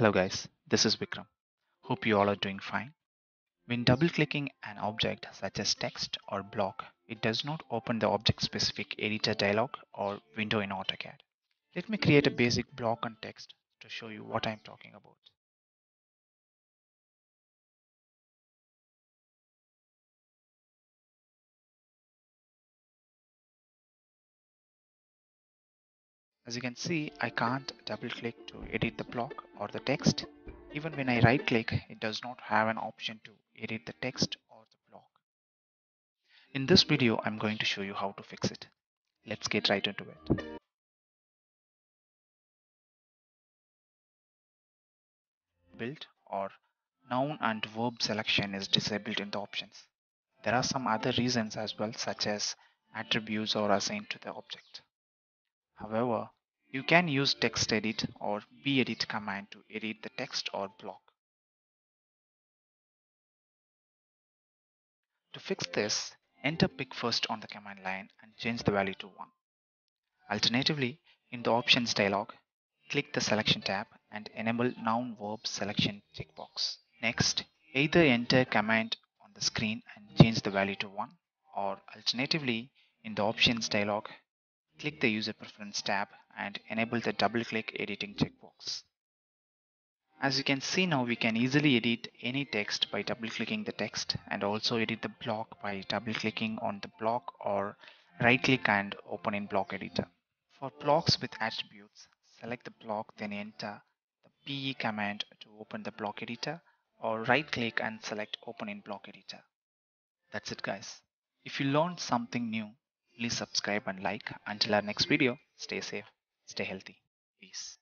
Hello guys, this is Vigram. Hope you all are doing fine. When double clicking an object such as text or block, it does not open the object specific editor dialog or window in AutoCAD. Let me create a basic block on text to show you what I'm talking about. As you can see, I can't double click to edit the block or the text. Even when I right click, it does not have an option to edit the text or the block. In this video, I'm going to show you how to fix it. Let's get right into it. Built or noun and verb selection is disabled in the options. There are some other reasons as well such as attributes are assigned to the object. However, you can use text edit or bedit command to edit the text or block. To fix this, enter pick first on the command line and change the value to 1. Alternatively, in the options dialog, click the selection tab and enable noun verb selection checkbox. Next, either enter command on the screen and change the value to 1 or alternatively in the options dialog, click the user preference tab and enable the double click editing checkbox. As you can see now we can easily edit any text by double clicking the text and also edit the block by double clicking on the block or right click and open in block editor. For blocks with attributes, select the block then enter the BE command to open the block editor or right click and select open in block editor. That's it guys. If you learned something new, please subscribe and like. Until our next video, stay safe, stay healthy. Peace.